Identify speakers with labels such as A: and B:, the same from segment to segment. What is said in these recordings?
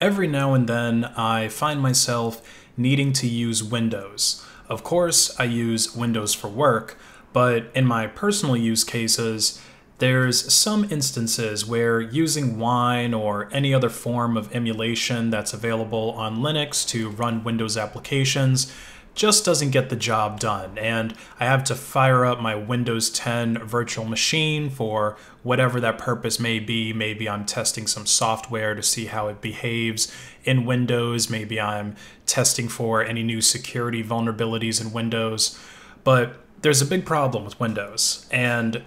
A: Every now and then, I find myself needing to use Windows. Of course, I use Windows for work, but in my personal use cases, there's some instances where using Wine or any other form of emulation that's available on Linux to run Windows applications just doesn't get the job done. And I have to fire up my Windows 10 virtual machine for whatever that purpose may be. Maybe I'm testing some software to see how it behaves in Windows. Maybe I'm testing for any new security vulnerabilities in Windows. But there's a big problem with Windows. And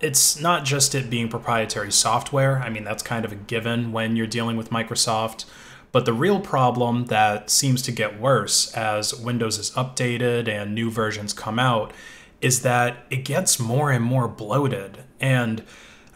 A: it's not just it being proprietary software. I mean, that's kind of a given when you're dealing with Microsoft. But the real problem that seems to get worse as Windows is updated and new versions come out is that it gets more and more bloated. And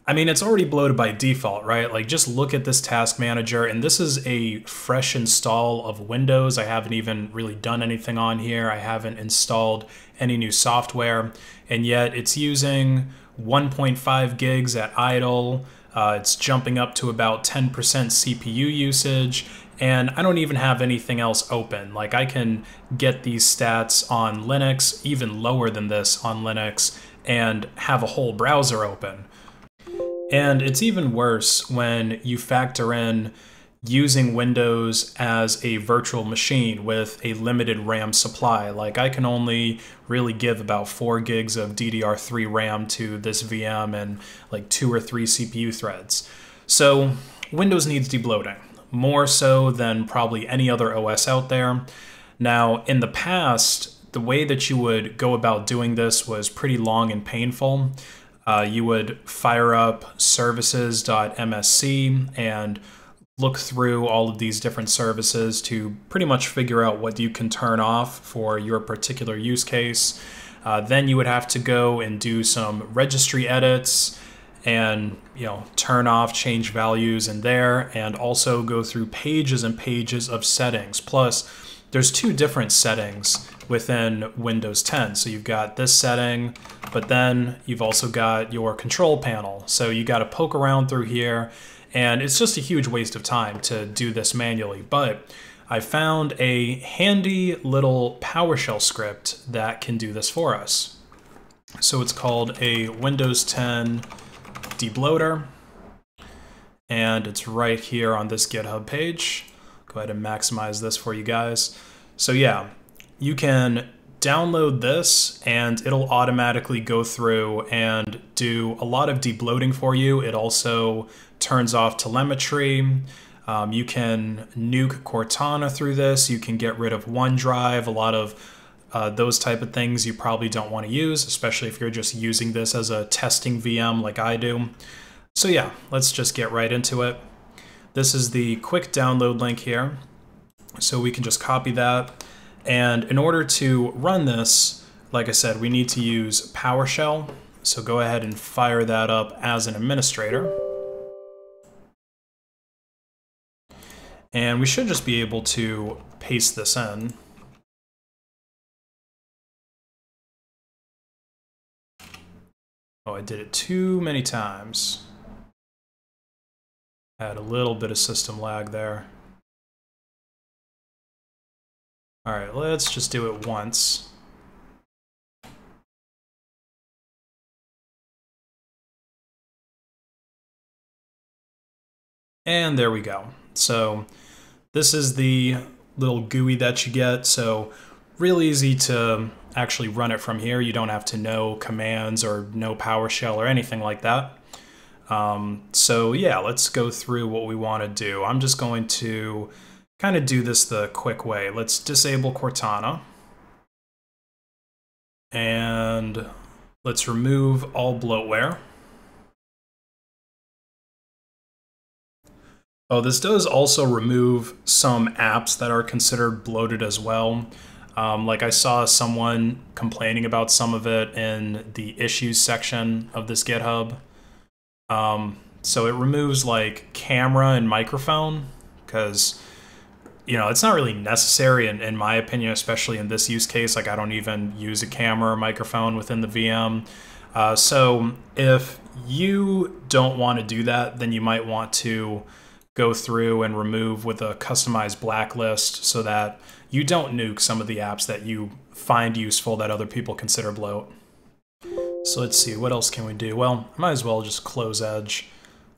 A: I mean, it's already bloated by default, right? Like, just look at this task manager, and this is a fresh install of Windows. I haven't even really done anything on here. I haven't installed any new software, and yet it's using 1.5 gigs at idle. Uh, it's jumping up to about 10% CPU usage, and I don't even have anything else open. Like I can get these stats on Linux, even lower than this on Linux, and have a whole browser open. And it's even worse when you factor in using Windows as a virtual machine with a limited RAM supply. Like I can only really give about 4 gigs of DDR3 RAM to this VM and like two or three CPU threads. So Windows needs debloating more so than probably any other OS out there. Now, in the past, the way that you would go about doing this was pretty long and painful. Uh, you would fire up services.msc and look through all of these different services to pretty much figure out what you can turn off for your particular use case. Uh, then you would have to go and do some registry edits and you know turn off change values in there and also go through pages and pages of settings. Plus there's two different settings within Windows 10 so you've got this setting but then you've also got your control panel. So you got to poke around through here and it's just a huge waste of time to do this manually but I found a handy little PowerShell script that can do this for us so it's called a Windows 10 debloater. And it's right here on this GitHub page. Go ahead and maximize this for you guys. So yeah, you can download this and it'll automatically go through and do a lot of debloating for you. It also turns off telemetry. Um, you can nuke Cortana through this. You can get rid of OneDrive, a lot of uh, those type of things you probably don't want to use, especially if you're just using this as a testing VM like I do. So yeah, let's just get right into it. This is the quick download link here. So we can just copy that. And in order to run this, like I said, we need to use PowerShell. So go ahead and fire that up as an administrator. And we should just be able to paste this in. Oh, I did it too many times. Had a little bit of system lag there. All right, let's just do it once. And there we go. So this is the little GUI that you get. So real easy to actually run it from here. You don't have to know commands or know PowerShell or anything like that. Um, so yeah, let's go through what we want to do. I'm just going to kind of do this the quick way. Let's disable Cortana. And let's remove all bloatware. Oh, this does also remove some apps that are considered bloated as well. Um, like I saw someone complaining about some of it in the issues section of this GitHub. Um, so it removes like camera and microphone because you know it's not really necessary in, in my opinion, especially in this use case. Like I don't even use a camera or microphone within the VM. Uh, so if you don't want to do that, then you might want to go through and remove with a customized blacklist so that you don't nuke some of the apps that you find useful that other people consider bloat. So let's see, what else can we do? Well, I might as well just close Edge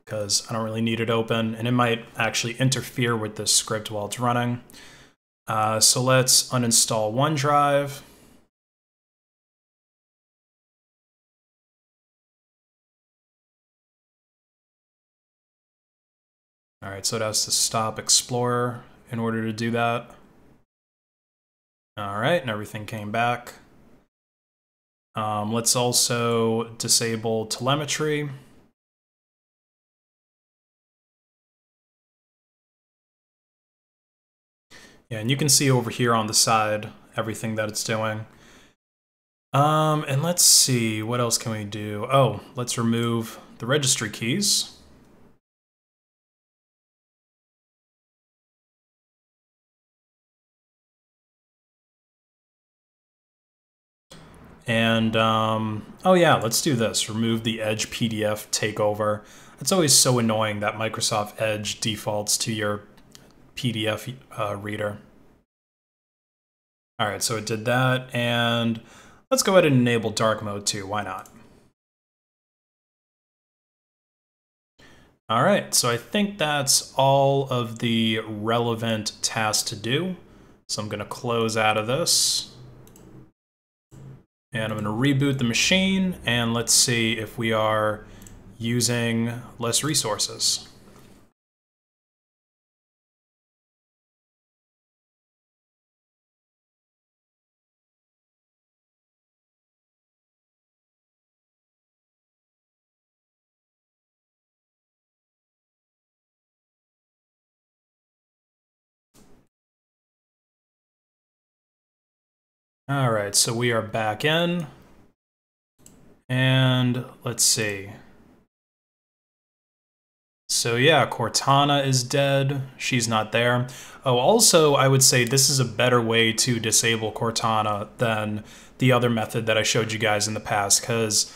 A: because I don't really need it open and it might actually interfere with this script while it's running. Uh, so let's uninstall OneDrive. All right, so it has to stop Explorer in order to do that. All right, and everything came back. Um, let's also disable telemetry. Yeah, and you can see over here on the side everything that it's doing. Um, and let's see, what else can we do? Oh, let's remove the registry keys. And, um, oh yeah, let's do this. Remove the Edge PDF takeover. It's always so annoying that Microsoft Edge defaults to your PDF uh, reader. All right, so it did that, and let's go ahead and enable dark mode too, why not? All right, so I think that's all of the relevant tasks to do. So I'm gonna close out of this. And I'm gonna reboot the machine, and let's see if we are using less resources. All right, so we are back in. And let's see. So yeah, Cortana is dead. She's not there. Oh, also, I would say this is a better way to disable Cortana than the other method that I showed you guys in the past, because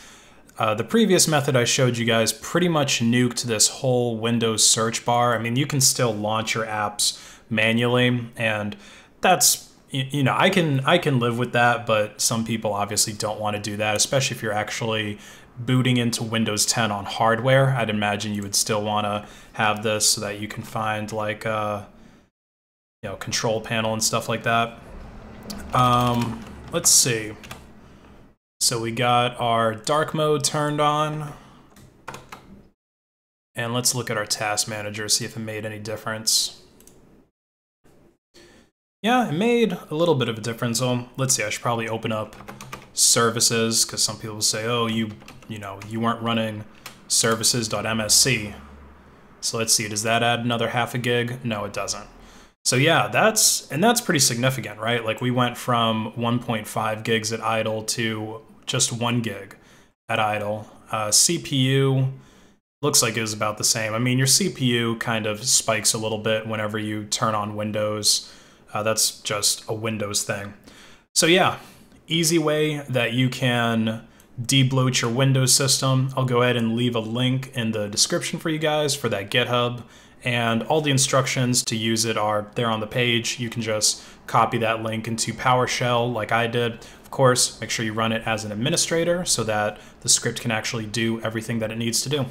A: uh, the previous method I showed you guys pretty much nuked this whole Windows search bar. I mean, you can still launch your apps manually, and that's you know, I can I can live with that, but some people obviously don't want to do that, especially if you're actually booting into Windows 10 on hardware. I'd imagine you would still want to have this so that you can find like uh, you know control panel and stuff like that. Um, let's see. So we got our dark mode turned on. And let's look at our task manager, see if it made any difference. Yeah, it made a little bit of a difference. So let's see, I should probably open up services because some people say, oh, you, you know, you weren't running services.msc. So let's see, does that add another half a gig? No, it doesn't. So yeah, that's, and that's pretty significant, right? Like we went from 1.5 gigs at idle to just one gig at idle. Uh, CPU looks like it was about the same. I mean, your CPU kind of spikes a little bit whenever you turn on Windows uh, that's just a Windows thing. So yeah, easy way that you can debloat your Windows system. I'll go ahead and leave a link in the description for you guys for that GitHub. And all the instructions to use it are there on the page. You can just copy that link into PowerShell like I did. Of course, make sure you run it as an administrator so that the script can actually do everything that it needs to do.